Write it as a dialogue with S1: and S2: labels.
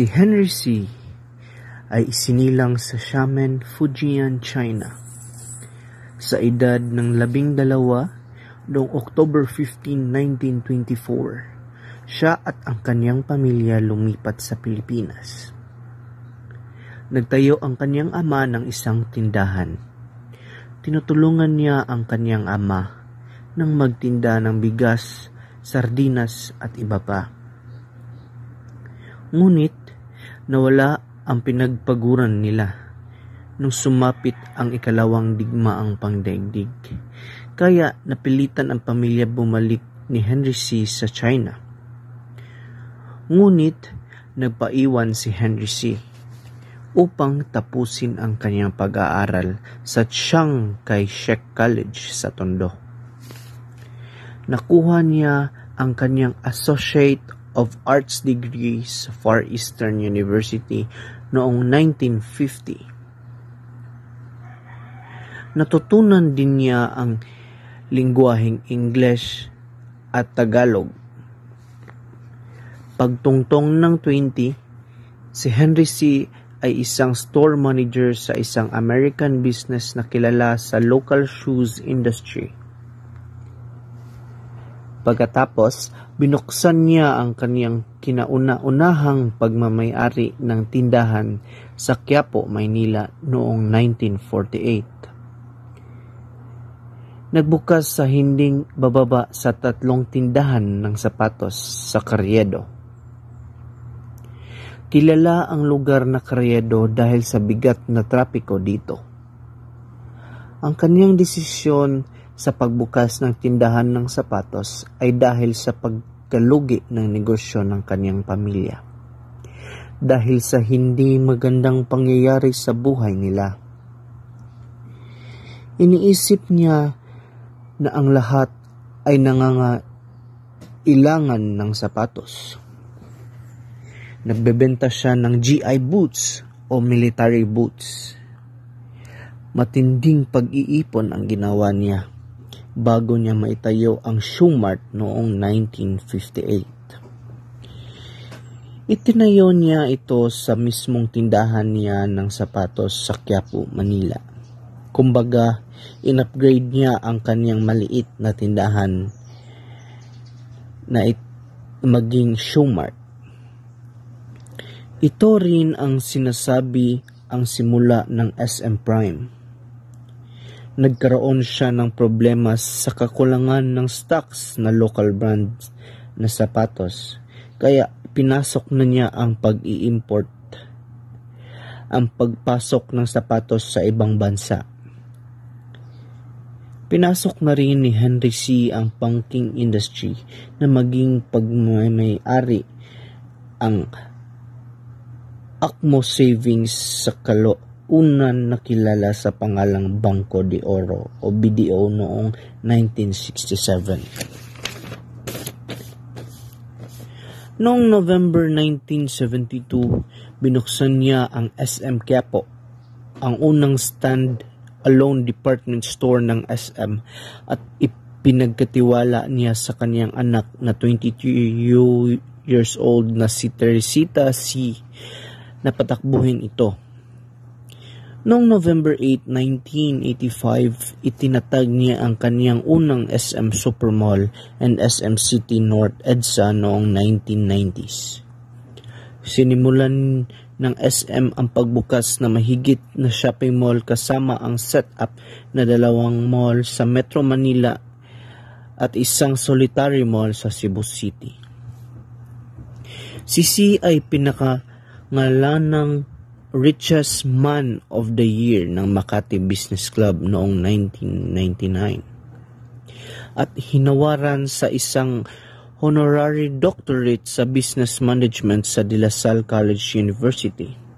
S1: Si Henry C. ay isinilang sa Xiamen, Fujian, China sa edad ng labing dalawa noong October 15, 1924. Siya at ang kanyang pamilya lumipat sa Pilipinas. Nagtayo ang kanyang ama ng isang tindahan. Tinutulungan niya ang kanyang ama nang magtinda ng bigas, sardinas at iba pa. Ngunit nawala ang pinagpaguran nila nung sumapit ang ikalawang digmaang pangdaigdig. Kaya napilitan ang pamilya bumalik ni Henry C. sa China. Ngunit nagpaiwan si Henry C. upang tapusin ang kanyang pag-aaral sa Chiang Kai-shek College sa Tondo. Nakuha niya ang kanyang Associate of Arts degree sa Far Eastern University noong 1950. Natutunan din niya ang lingwaheng English at Tagalog. Pagtungtong ng 20, si Henry C. ay isang store manager sa isang American business na kilala sa local shoes industry. Pagkatapos, binuksan niya ang kaniyang kinauna-unahang pagmamayari ng tindahan sa Quiapo, Maynila noong 1948. Nagbukas sa hinding bababa sa tatlong tindahan ng sapatos sa Carriedo. Kilala ang lugar na Carriedo dahil sa bigat na trapiko dito. Ang kaniyang desisyon sa pagbukas ng tindahan ng sapatos ay dahil sa pagkalugi ng negosyo ng kanyang pamilya. Dahil sa hindi magandang pangyayari sa buhay nila. Iniisip niya na ang lahat ay nangangailangan ng sapatos. Nagbebenta siya ng GI boots o military boots. Matinding pag-iipon ang ginawa niya bago niya maitayo ang Shoemart noong 1958. Itinayo niya ito sa mismong tindahan niya ng sapatos sa Quiapo, Manila. Kumbaga, in-upgrade niya ang kanyang maliit na tindahan na it maging Shoemart. Ito rin ang sinasabi ang simula ng SM Prime nagkaroon siya ng problema sa kakulangan ng stocks na local brands na sapatos. Kaya pinasok na niya ang pag-i-import ang pagpasok ng sapatos sa ibang bansa. Pinasok na rin ni Henry C. ang banking industry na maging pagmamayari ang Acmo Savings sa Kalo unan nakilala sa pangalang Banco de Oro o BDO noong 1967. Noong November 1972, binuksan niya ang SM Quiapo, ang unang stand-alone department store ng SM at ipinagkatiwala niya sa kanyang anak na 22 years old na si Teresita C. na patakbuhin ito Noong November 8, 1985, itinatag niya ang kaniyang unang SM Supermall and SM City North EDSA noong 1990s. Sinimulan ng SM ang pagbukas na mahigit na shopping mall kasama ang setup na dalawang mall sa Metro Manila at isang solitary mall sa Cebu City. Si C ay pinakangalanang richest man of the year ng Makati Business Club noong 1999 at hinawaran sa isang honorary doctorate sa business management sa De La Salle College University.